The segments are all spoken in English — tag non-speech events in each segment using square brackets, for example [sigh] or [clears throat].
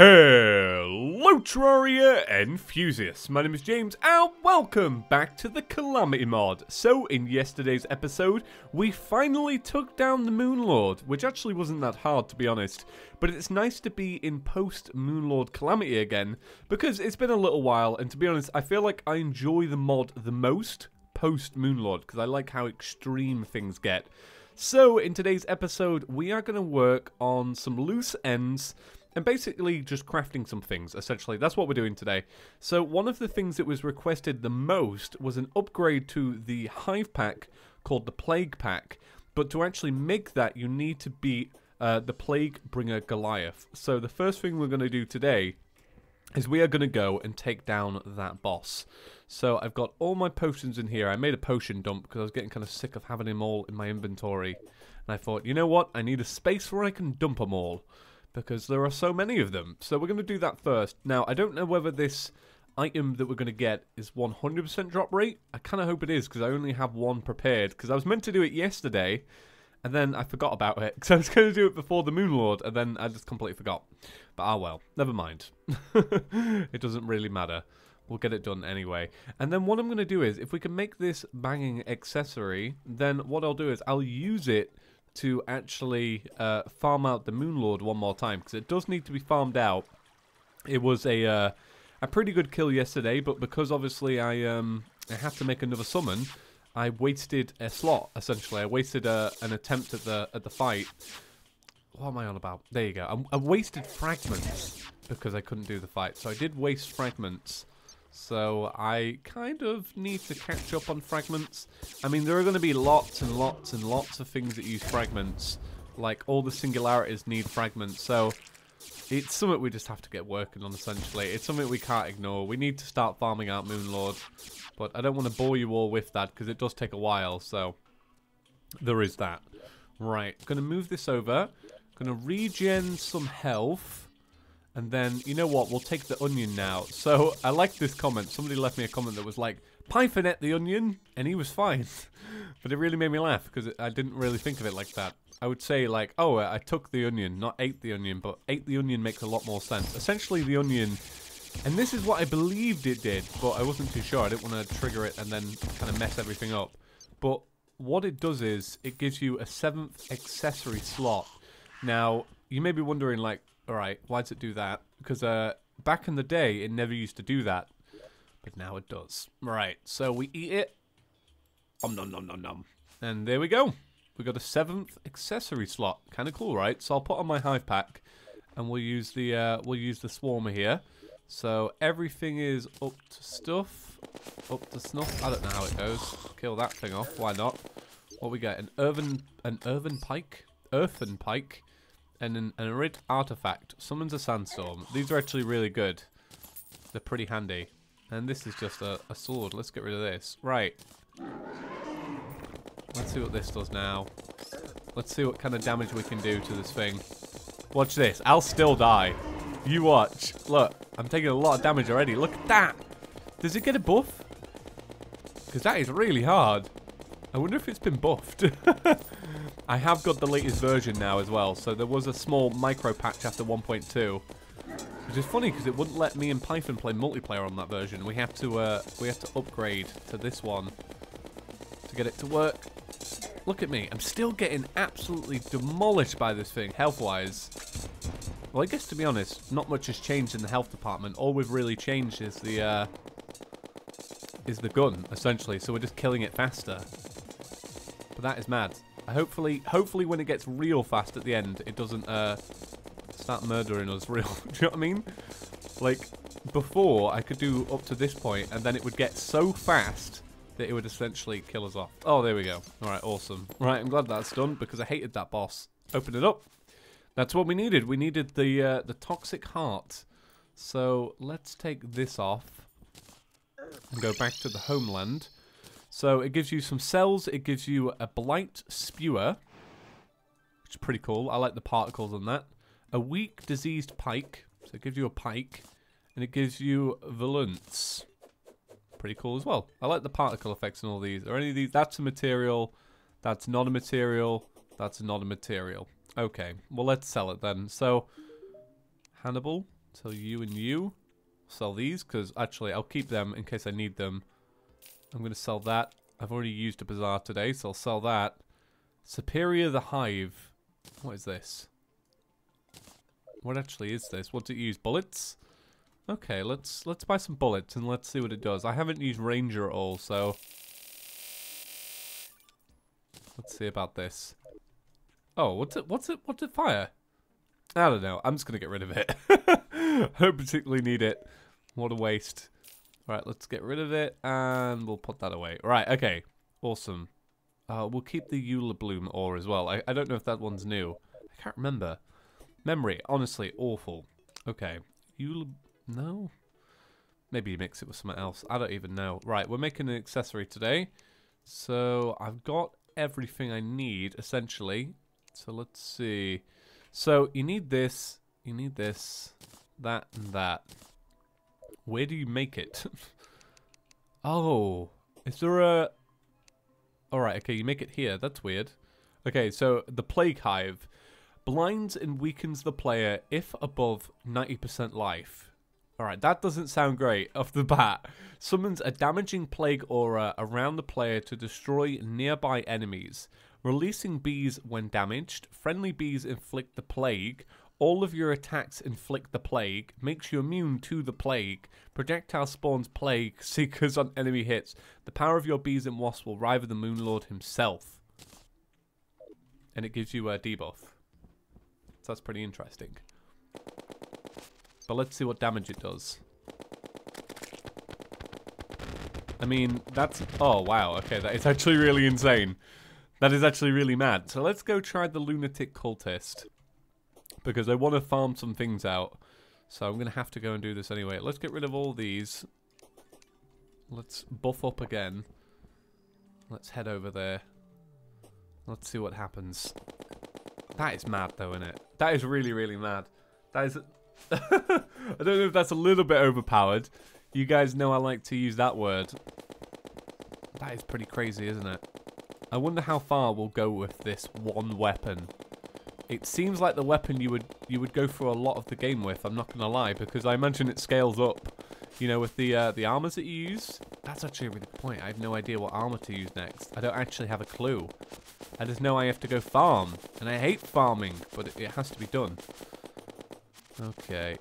Hello Terraria enthusiasts, my name is James and welcome back to the Calamity mod. So in yesterday's episode, we finally took down the Moonlord, which actually wasn't that hard to be honest, but it's nice to be in post Moonlord Calamity again, because it's been a little while and to be honest, I feel like I enjoy the mod the most post Moonlord, because I like how extreme things get. So in today's episode, we are going to work on some loose ends and basically just crafting some things, essentially. That's what we're doing today. So one of the things that was requested the most was an upgrade to the Hive Pack called the Plague Pack. But to actually make that, you need to beat uh, the Plague Bringer Goliath. So the first thing we're going to do today is we are going to go and take down that boss. So I've got all my potions in here. I made a potion dump because I was getting kind of sick of having them all in my inventory. And I thought, you know what? I need a space where I can dump them all because there are so many of them. So we're going to do that first. Now, I don't know whether this item that we're going to get is 100% drop rate. I kind of hope it is because I only have one prepared because I was meant to do it yesterday and then I forgot about it [laughs] because I was going to do it before the Moonlord and then I just completely forgot. But ah well, never mind. [laughs] it doesn't really matter. We'll get it done anyway. And then what I'm going to do is, if we can make this banging accessory, then what I'll do is I'll use it to actually uh, farm out the Moonlord one more time because it does need to be farmed out. It was a uh, a pretty good kill yesterday, but because obviously I um I had to make another summon, I wasted a slot essentially. I wasted a, uh, an attempt at the at the fight. What am I on about? There you go. I, I wasted fragments because I couldn't do the fight, so I did waste fragments. So I kind of need to catch up on fragments. I mean, there are going to be lots and lots and lots of things that use fragments. Like, all the singularities need fragments. So it's something we just have to get working on, essentially. It's something we can't ignore. We need to start farming out moon Moonlord. But I don't want to bore you all with that, because it does take a while. So there is that. Right, going to move this over. Going to regen some health. And then, you know what, we'll take the onion now. So, I like this comment. Somebody left me a comment that was like, Python ate the onion, and he was fine. [laughs] but it really made me laugh, because I didn't really think of it like that. I would say like, oh, I took the onion, not ate the onion, but ate the onion makes a lot more sense. Essentially, the onion, and this is what I believed it did, but I wasn't too sure. I didn't want to trigger it and then kind of mess everything up. But what it does is, it gives you a seventh accessory slot. Now, you may be wondering like, Alright, why does it do that? Because uh, back in the day, it never used to do that. But now it does. Right, so we eat it. Om nom nom nom nom. And there we go. We got a seventh accessory slot. Kind of cool, right? So I'll put on my hive pack, and we'll use the uh, we'll use the swarmer here. So everything is up to stuff, up to snuff. I don't know how it goes. Kill that thing off. Why not? What we get? An earthen an earthen pike, earthen pike, and an, an Arid artifact. Summons a sandstorm. These are actually really good. They're pretty handy. And this is just a, a sword. Let's get rid of this. Right. Let's see what this does now. Let's see what kind of damage we can do to this thing. Watch this. I'll still die. You watch. Look, I'm taking a lot of damage already. Look at that. Does it get a buff? Because that is really hard. I wonder if it's been buffed. [laughs] I have got the latest version now as well, so there was a small micro patch after 1.2. Which is funny because it wouldn't let me and Python play multiplayer on that version. We have to uh, we have to upgrade to this one to get it to work. Look at me. I'm still getting absolutely demolished by this thing, health-wise. Well, I guess to be honest, not much has changed in the health department. All we've really changed is the uh, is the gun, essentially. So we're just killing it faster. That is mad. Hopefully, hopefully when it gets real fast at the end, it doesn't uh, start murdering us [laughs] real. do you know what I mean? Like, before, I could do up to this point, and then it would get so fast that it would essentially kill us off. Oh, there we go. Alright, awesome. Right, I'm glad that's done, because I hated that boss. Open it up. That's what we needed. We needed the, uh, the Toxic Heart. So, let's take this off and go back to the homeland. So it gives you some cells. It gives you a blight spewer, which is pretty cool. I like the particles on that. A weak diseased pike. So it gives you a pike. And it gives you valence. Pretty cool as well. I like the particle effects and all these. Are any of these? That's a material. That's not a material. That's not a material. Okay. Well, let's sell it then. So, Hannibal. Sell you and you. Sell these, because actually I'll keep them in case I need them. I'm going to sell that. I've already used a bazaar today, so I'll sell that. Superior the Hive. What is this? What actually is this? What's it use? Bullets? Okay, let's let's buy some bullets and let's see what it does. I haven't used Ranger at all, so... Let's see about this. Oh, what's it? What's it? What's it fire? I don't know. I'm just gonna get rid of it. [laughs] I don't particularly need it. What a waste. Right, let's get rid of it, and we'll put that away. Right, okay. Awesome. Uh, we'll keep the Uelibloom ore as well. I, I don't know if that one's new. I can't remember. Memory, honestly, awful. Okay. Eula... No? Maybe mix it with something else. I don't even know. Right, we're making an accessory today. So, I've got everything I need, essentially. So, let's see. So, you need this, you need this, that, and that. Where do you make it? [laughs] oh, is there a... Alright, okay, you make it here. That's weird. Okay, so the Plague Hive blinds and weakens the player if above 90% life. Alright, that doesn't sound great [laughs] off the bat. Summons a damaging plague aura around the player to destroy nearby enemies. Releasing bees when damaged. Friendly bees inflict the plague. All of your attacks inflict the plague, makes you immune to the plague. Projectile spawns plague [laughs] seekers on enemy hits. The power of your bees and wasps will rival the Moon Lord himself. And it gives you a debuff. So that's pretty interesting. But let's see what damage it does. I mean, that's... Oh, wow. Okay, that is [laughs] actually really insane. That is actually really mad. So let's go try the Lunatic Cultist because I want to farm some things out. So I'm going to have to go and do this anyway. Let's get rid of all these. Let's buff up again. Let's head over there. Let's see what happens. That is mad though, isn't it? That is really, really mad. That is... [laughs] I don't know if that's a little bit overpowered. You guys know I like to use that word. That is pretty crazy, isn't it? I wonder how far we'll go with this one weapon. It seems like the weapon you would you would go through a lot of the game with. I'm not gonna lie because I imagine it scales up. You know, with the uh, the armors that you use. That's actually a really good point. I have no idea what armor to use next. I don't actually have a clue. I just know I have to go farm, and I hate farming, but it, it has to be done. Okay.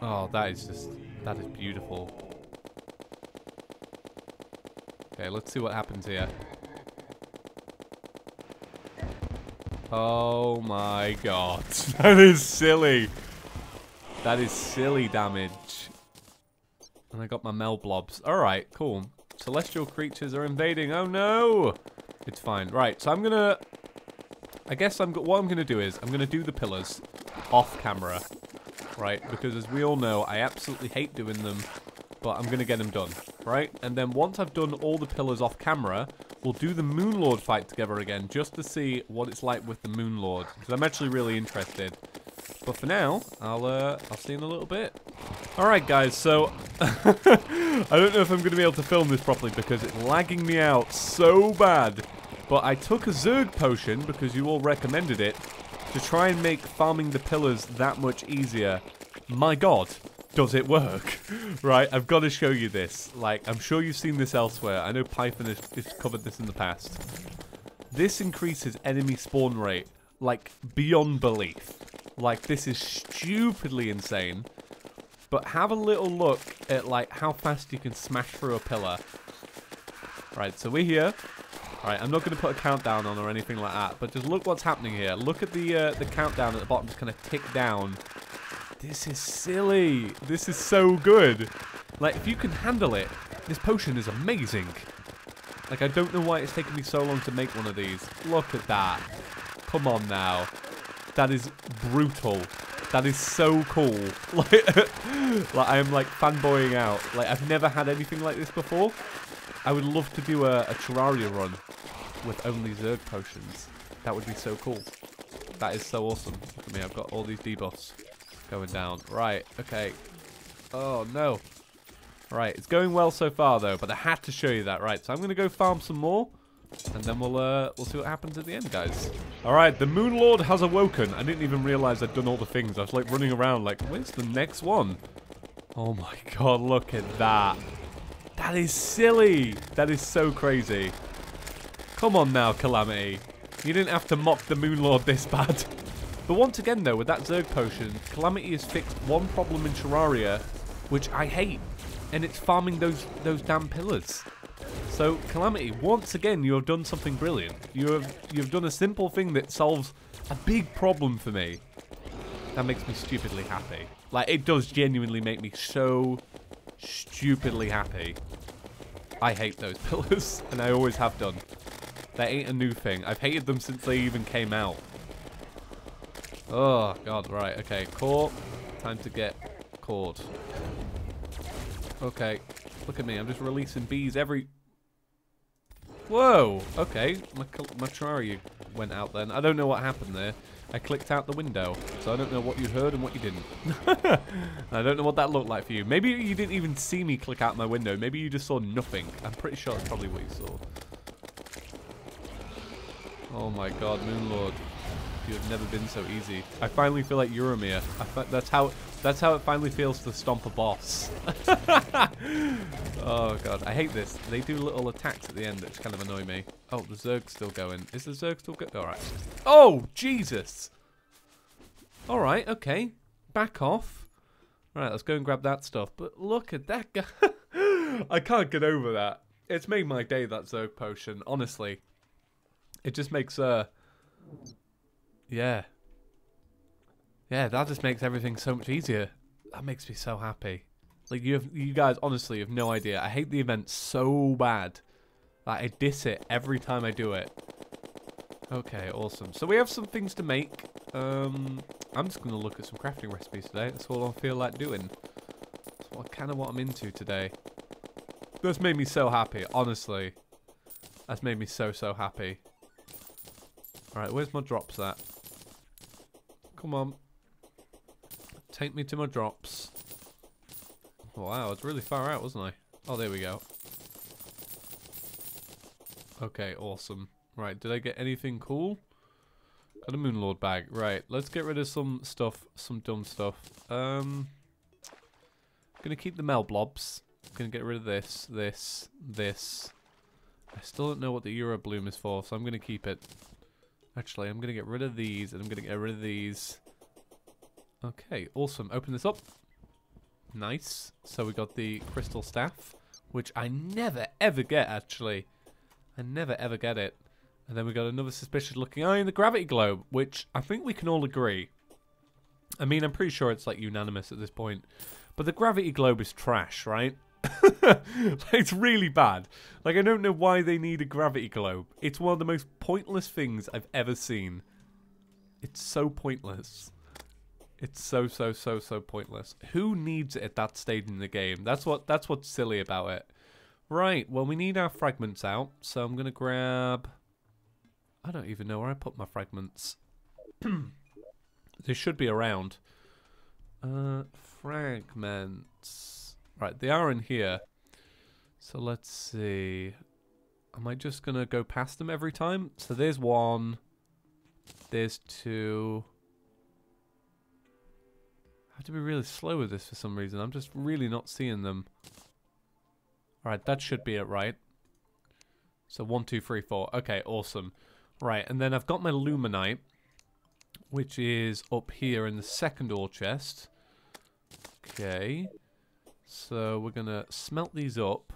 Oh, that is just that is beautiful. Okay, let's see what happens here. Oh my god. [laughs] that is silly. That is silly damage. And I got my Meld blobs. Alright, cool. Celestial creatures are invading. Oh no! It's fine. Right, so I'm gonna... I guess I'm what I'm gonna do is I'm gonna do the pillars off camera. Right? Because as we all know, I absolutely hate doing them. But I'm gonna get them done. Right? And then once I've done all the pillars off camera, We'll do the Moonlord fight together again, just to see what it's like with the Moonlord. Because I'm actually really interested. But for now, I'll uh, I'll see you in a little bit. Alright guys, so [laughs] I don't know if I'm going to be able to film this properly because it's lagging me out so bad. But I took a Zerg potion, because you all recommended it, to try and make farming the pillars that much easier. My god, does it work? [laughs] right, I've got to show you this. Like, I'm sure you've seen this elsewhere. I know Python has, covered this in the past. This increases enemy spawn rate, like, beyond belief. Like, this is stupidly insane. But have a little look at, like, how fast you can smash through a pillar. Right, so we're here. Alright, I'm not going to put a countdown on or anything like that, but just look what's happening here. Look at the uh, the countdown at the bottom just kind of tick down this is silly. This is so good. Like, if you can handle it, this potion is amazing. Like, I don't know why it's taken me so long to make one of these. Look at that. Come on now. That is brutal. That is so cool. [laughs] Like, like I am like fanboying out. Like, I've never had anything like this before. I would love to do a, a Terraria run with only Zerg potions. That would be so cool. That is so awesome. Look at me, I've got all these debuffs going down. Right, okay. Oh, no. Right, it's going well so far, though, but I had to show you that. Right, so I'm going to go farm some more. And then we'll uh, we'll see what happens at the end, guys. All right, the Moon Lord has awoken. I didn't even realize I'd done all the things. I was like running around like, where's the next one? Oh my [laughs] god, look at that. That is silly. That is so crazy. Come on now, Calamity. You didn't have to mock the Moon Lord this [laughs] bad. But once again, though, with that Zerg potion, Calamity has fixed one problem in Terraria, which I hate, and it's farming those those damn pillars. So, Calamity, once again, you have done something brilliant. You have you've done a simple thing that solves a big problem for me. That makes me stupidly happy. Like, it does genuinely make me so stupidly happy. I hate those [laughs] pillars, and I always have done. They ain't a new thing. I've hated them since they even came out. Oh, God, right, okay. Core, time to get cord. Okay, look at me. I'm just releasing bees every... Whoa, okay. My, my Terraria went out then. I don't know what happened there. I clicked out the window, so I don't know what you heard and what you didn't. [laughs] I don't know what that looked like for you. Maybe you didn't even see me click out my window. Maybe you just saw nothing. I'm pretty sure that's probably what you saw. Oh my god, Moonlord. You have never been so easy. I finally feel like Euromir. that's how that's how it finally feels to stomp a boss. [laughs] oh god, I hate this. They do little attacks at the end which kind of annoy me. Oh, the Zerg's still going. Is the Zerg still going? Alright. Oh, Jesus! Alright, okay. Back off. All right, let's go and grab that stuff. But look at that guy. [laughs] I can't get over that. It's made my day, that Zerg potion, honestly. It just makes, uh... Yeah. Yeah, that just makes everything so much easier. That makes me so happy. Like, you have, you guys honestly have no idea. I hate the event so bad. Like, I diss it every time I do it. Okay, awesome. So we have some things to make. Um, I'm just going to look at some crafting recipes today. That's all I feel like doing. That's kind of what I'm into today. That's made me so happy, honestly. That's made me so, so happy. Alright, where's my drops at? Come on. Take me to my drops. Wow, it's really far out, wasn't I? Oh, there we go. Okay, awesome. Right, did I get anything cool? Got a Moonlord bag. Right, let's get rid of some stuff, some dumb stuff. Um, gonna keep the Meld blobs. Gonna get rid of this, this, this. I still don't know what the Uelibloom is for, so I'm gonna keep it. Actually, I'm going to get rid of these, and I'm going to get rid of these. Okay, awesome. Open this up. Nice. So we got the crystal staff, which I never, ever get, actually. I never, ever get it. And then we got another suspicious looking eye in the gravity globe, which I think we can all agree. I mean, I'm pretty sure it's like unanimous at this point. But the gravity globe is trash, right? [laughs] it's really bad. Like, I don't know why they need a gravity globe. It's one of the most pointless things I've ever seen. It's so pointless. It's so, so, so, so pointless. Who needs it at that stage in the game? That's what. That's what's silly about it. Right, well, we need our fragments out. So I'm going to grab... I don't even know where I put my fragments. [clears throat] they should be around. Uh, fragments... Right, they are in here. So let's see. Am I just going to go past them every time? So there's one. There's two. I have to be really slow with this for some reason. I'm just really not seeing them. Alright, that should be it, right? So one, two, three, four. Okay, awesome. Right, and then I've got my Luminite, which is up here in the second ore chest. Okay. So we're going to smelt these up.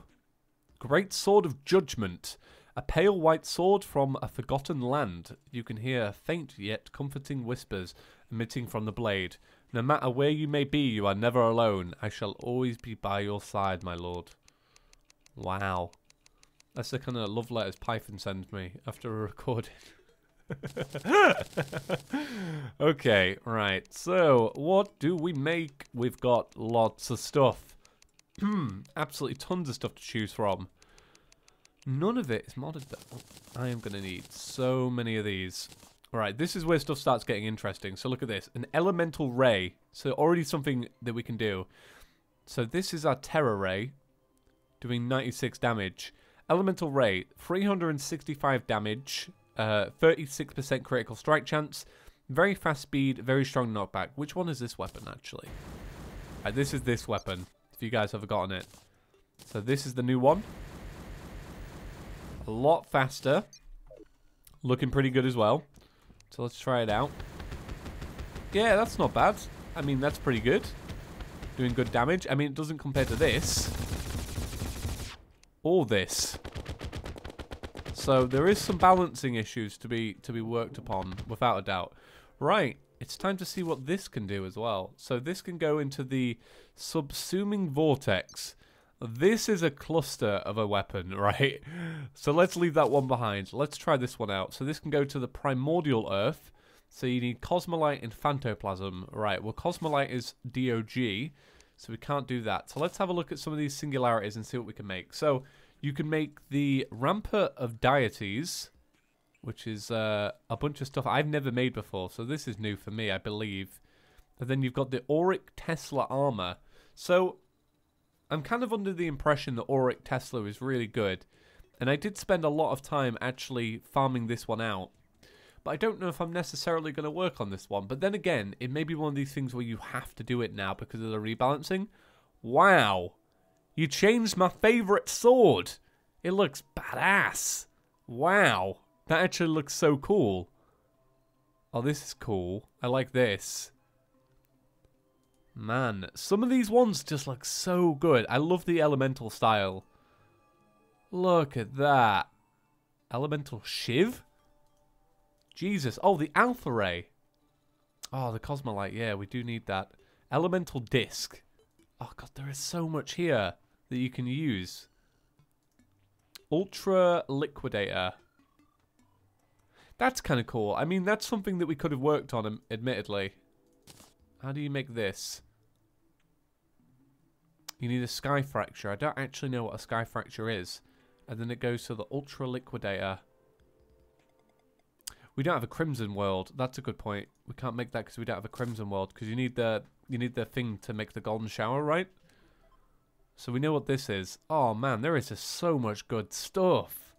Great Sword of Judgment. A pale white sword from a forgotten land. You can hear faint yet comforting whispers emitting from the blade. No matter where you may be, you are never alone. I shall always be by your side, my lord. Wow. That's the kind of love letters Python sends me after a recording. [laughs] okay, right. So, what do we make? We've got lots of stuff. Hmm, absolutely tons of stuff to choose from. None of it is modded though. I am going to need so many of these. Alright, this is where stuff starts getting interesting. So look at this. An elemental ray. So already something that we can do. So this is our Terra Ray. Doing 96 damage. Elemental Ray, 365 damage, 36% uh, critical strike chance, very fast speed, very strong knockback. Which one is this weapon, actually? Uh, this is this weapon, if you guys have gotten it. So this is the new one. A lot faster. Looking pretty good as well. So let's try it out. Yeah, that's not bad. I mean, that's pretty good. Doing good damage. I mean, it doesn't compare to this. Or this. So there is some balancing issues to be to be worked upon, without a doubt. Right, it's time to see what this can do as well. So this can go into the subsuming vortex. This is a cluster of a weapon, [laughs] right? So let's leave that one behind. Let's try this one out. So this can go to the primordial earth. So you need Cosmolite and Phantoplasm. Right, well Cosmolite is DOG, so we can't do that. So let's have a look at some of these singularities and see what we can make. So you can make the Rampart of Deities which is uh, a bunch of stuff I've never made before. So this is new for me, I believe. And then you've got the Auric Tesla armor. So I'm kind of under the impression that Auric Tesla is really good. And I did spend a lot of time actually farming this one out. But I don't know if I'm necessarily going to work on this one. But then again, it may be one of these things where you have to do it now because of the rebalancing. Wow. You changed my favorite sword. It looks badass. Wow. That actually looks so cool. Oh, this is cool. I like this. Man, some of these ones just look so good. I love the elemental style. Look at that. Elemental Shiv? Jesus. Oh, the Alpha Ray. Oh, the Cosmolite. Yeah, we do need that. Elemental Disc. Oh, God, there is so much here that you can use. Ultra Liquidator. That's kind of cool. I mean, that's something that we could have worked on, um, admittedly. How do you make this? You need a sky fracture. I don't actually know what a sky fracture is. And then it goes to the ultra liquidator. We don't have a crimson world. That's a good point. We can't make that because we don't have a crimson world. Because you need the you need the thing to make the golden shower, right? So we know what this is. Oh man, there is just so much good stuff.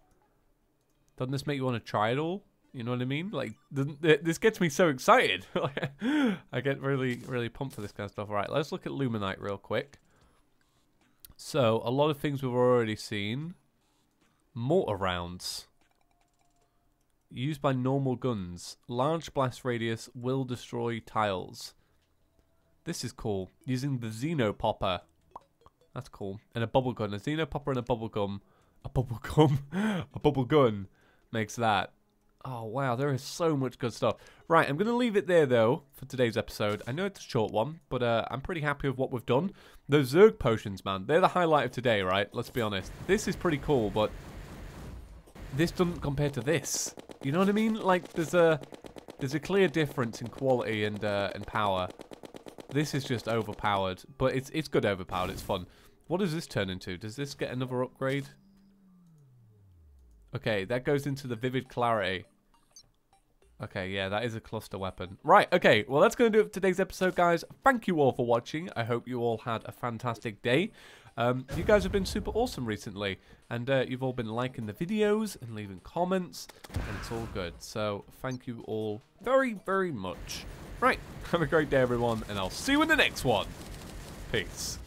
Doesn't this make you want to try it all? You know what I mean? Like, this gets me so excited. [laughs] I get really, really pumped for this kind of stuff. All right, let's look at Luminite real quick. So, a lot of things we've already seen. Mortar rounds. Used by normal guns. Large blast radius will destroy tiles. This is cool. Using the Xeno Popper. That's cool. And a bubble gun. A Xeno Popper and a bubble gum. A bubble gum? [laughs] a bubble gun makes that. Oh, wow, there is so much good stuff. Right, I'm going to leave it there, though, for today's episode. I know it's a short one, but uh, I'm pretty happy with what we've done. Those Zerg potions, man, they're the highlight of today, right? Let's be honest. This is pretty cool, but this doesn't compare to this. You know what I mean? Like, there's a there's a clear difference in quality and uh, and power. This is just overpowered, but it's it's good overpowered. It's fun. What does this turn into? Does this get another upgrade? Okay, that goes into the Vivid Clarity. Okay, yeah, that is a cluster weapon. Right, okay, well, that's going to do it for today's episode, guys. Thank you all for watching. I hope you all had a fantastic day. Um, you guys have been super awesome recently, and uh, you've all been liking the videos and leaving comments, and it's all good. So, thank you all very, very much. Right, [laughs] have a great day, everyone, and I'll see you in the next one. Peace.